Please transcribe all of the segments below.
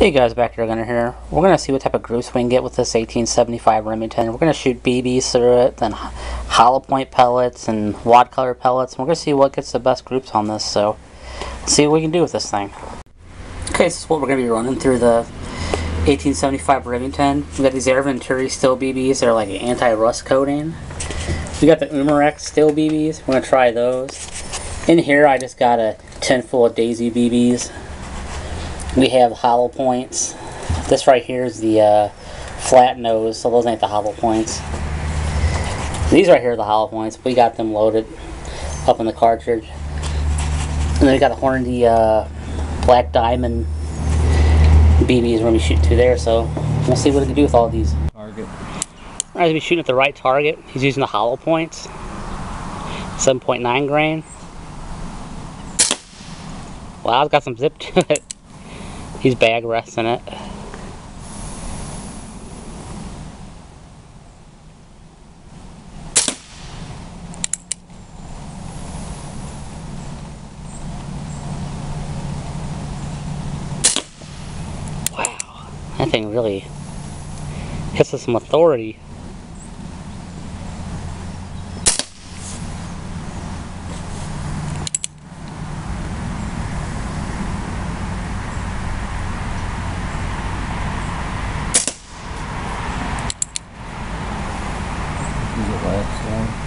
Hey guys, Backyard Airgunner here. We're going to see what type of groups we can get with this 1875 Remington. We're going to shoot BBs through it, then hollow point pellets and wad cutter pellets. We're going to see what gets the best groups on this, so see what we can do with this thing. Okay, this is what we're going to be running through the 1875 Remington. We got these Air Venturi steel BBs. They're like anti-rust coating. We got the Umarex steel BBs. We're going to try those. In here, I just got a tin full of Daisy BBs we have hollow points. This right here is the uh, flat nose, so those ain't the hollow points. These right here are the hollow points. We got them loaded up in the cartridge. And then we got the Hornady uh, Black Diamond BBs we're going to be shooting to there, so we'll see what we can do with all these. Target. Going to be shooting at the right target. He's using the hollow points. 7.9 grain. Wow, it's got some zip to it. He's bag rests in it. Wow, that thing really hits with some authority. Is the last one.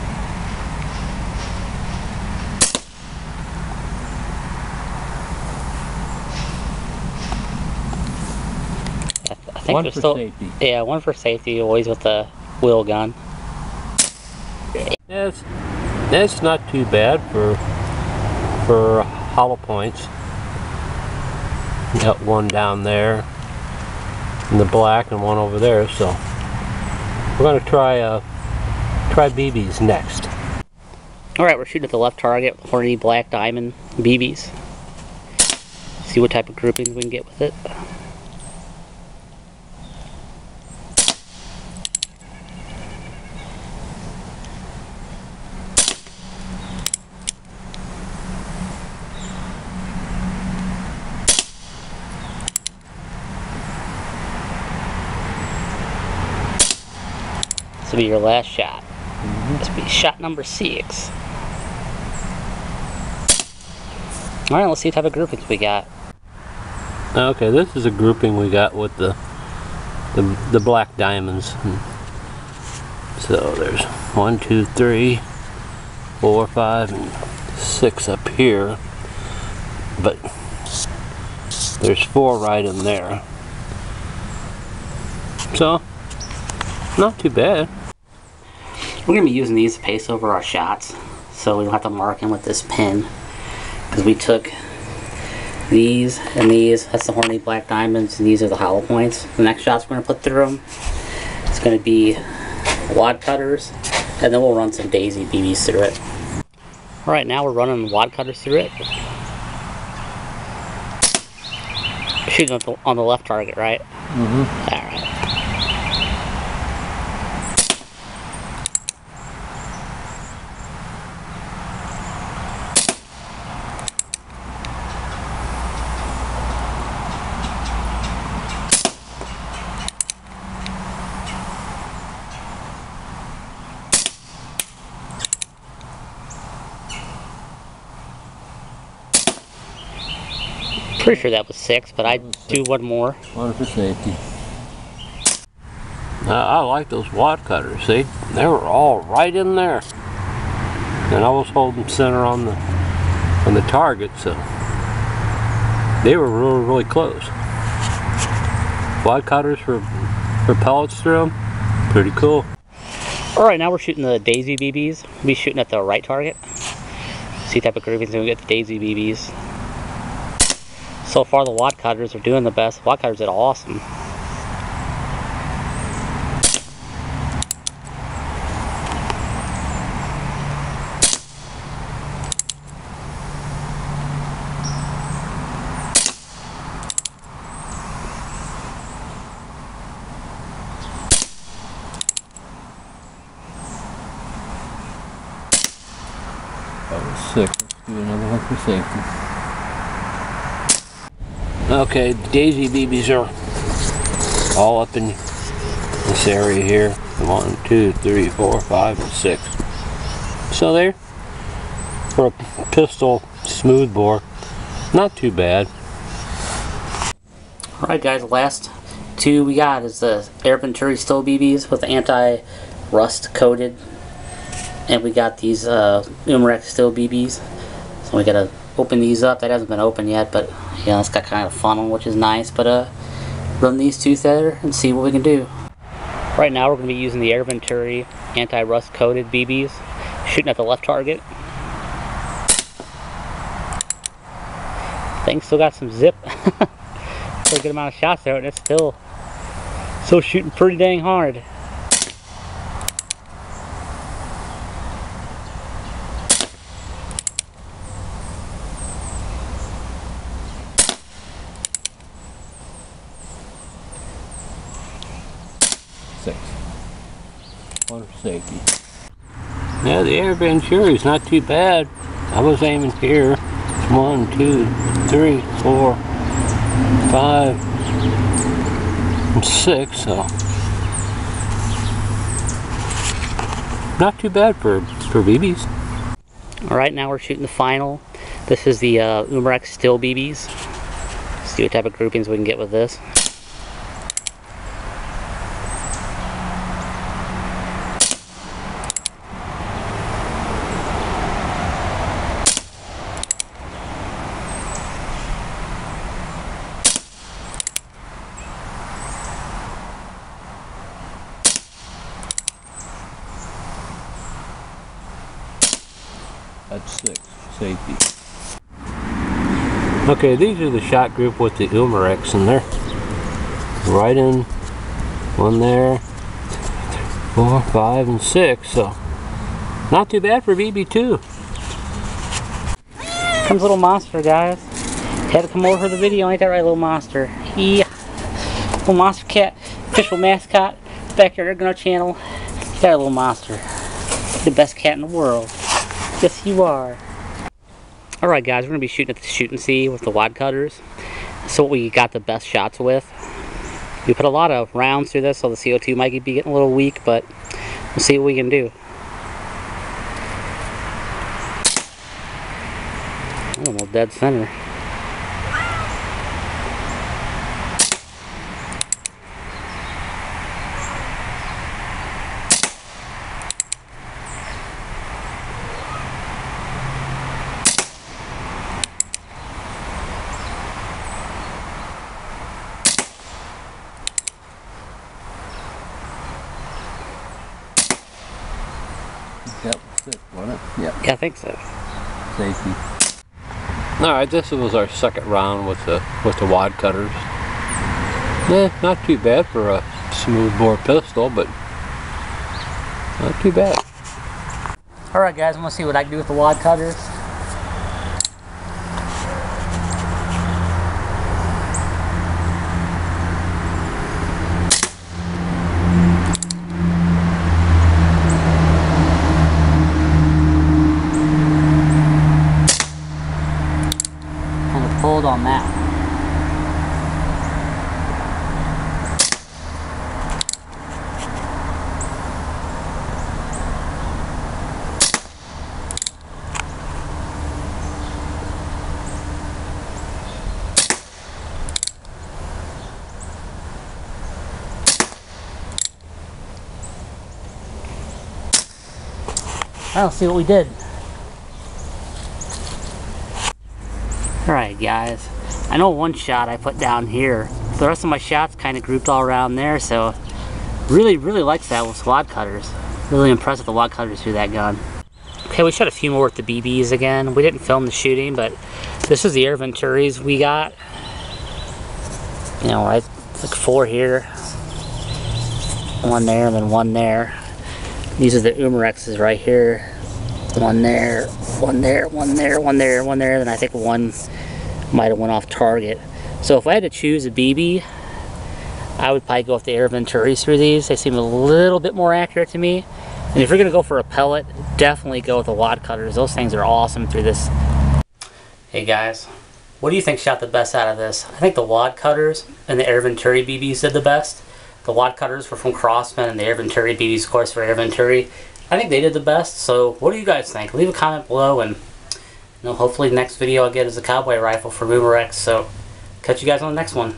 I, I think One there's for still safety. yeah one for safety always with the wheel gun. That's that's not too bad for for hollow points. Got one down there in the black and one over there, so we're gonna try uh try BBs next. All right, we're shooting at the left target, Hornady black diamond BBs. See what type of groupings we can get with it. This will be your last shot. Will be shot number six. Alright, let's see what type of groupings we got. Okay, this is a grouping we got with the the, the black diamonds. So there's one, two, three, four, five, and six up here. But there's four right in there. So, not too bad. We're going to be using these to paste over our shots, so we don't have to mark them with this pen. Because we took these and these, that's the Hornady black diamonds, and these are the hollow points. The next shots we're going to put through them, it's going to be wad cutters, and then we'll run some daisy BBs through it. Alright, now we're running wad cutters through it. Shooting on the, on the left target, right? Mm-hmm. Alright. Pretty sure that was six, but I'd do one more. One for safety. I, I like those wad cutters, see? They were all right in there. And I was holding center on the on the target, so they were really, really close. Wad cutters for for pellets through them, pretty cool. Alright, now we're shooting the Daisy BBs. We'll be shooting at the right target. See type of groupings, and we get the Daisy BBs. So far, the wad cutters are doing the best. Wad cutters did awesome. That was six. Let's do another one for safety. Okay, Daisy BBs are all up in this area here. One, two, three, four, five, and six. So there, for a pistol smoothbore, not too bad. Alright guys, last two we got is the Air Venturi Still BBs with anti-rust coated. And we got these uh, Umarex Still BBs. So we gotta open these up. That hasn't been open yet, but yeah, it's got kind of a funnel, which is nice. But uh, run these two together and see what we can do. Right now we're going to be using the Air Venturi anti-rust coated BBs, shooting at the left target. Thing still got some zip. still a good amount of shots there, and it's still still shooting pretty dang hard. Six. One for safety. Yeah, the air Venturi's not too bad. I was aiming here. One, two, three, four, five, and six, so not too bad for for BBs. Alright, now we're shooting the final. This is the uh, Umarex Still BBs. See what type of groupings we can get with this. That's six. Safety. Okay, these are the shot group with the Umarex, in they're right in one there, four, five, and six. So not too bad for BB2. Comes a little monster, guys. Had to come over for the video, ain't that right, little monster? Yeah. Little monster cat, official mascot, back here on our channel. Got a little monster. The best cat in the world. Yes, you are. Alright, guys, we're going to be shooting at the Shoot-N-C with the wad cutters. So, what we got the best shots with. We put a lot of rounds through this, so the CO2 might be getting a little weak, but we'll see what we can do. Oh, Almost dead center. Yep. Six, wasn't it? Yep. Yeah, I think so. Safety. All right, this was our second round with the with the wad cutters. Eh, not too bad for a smooth bore pistol, but not too bad. Alright guys, I'm gonna see what I can do with the wad cutters. Pulled on that one. I'll see what we did. Guys, I know one shot I put down here. The rest of my shots kind of grouped all around there, so really, really likes that with wad cutters. Really impressed with the wad cutters through that gun. Okay, we shot a few more with the BBs again. We didn't film the shooting, but this is the Air Venturis we got. You know, it's like four here. One there, and then one there. These are the Umarexes right here. One there, one there, one there, one there, one there. Then I think one might have went off target. So if I had to choose a BB, I would probably go with the Air Venturis through these. They seem a little bit more accurate to me. And if you're gonna go for a pellet, definitely go with the wad cutters. Those things are awesome through this. Hey guys, what do you think shot the best out of this? I think the wad cutters and the Air Venturi BBs did the best. The wad cutters were from Crosman and the Air Venturi BBs, of course, for Air Venturi. I think they did the best, so what do you guys think? Leave a comment below and you know, hopefully the next video I get is a cowboy rifle for Umarex, so catch you guys on the next one.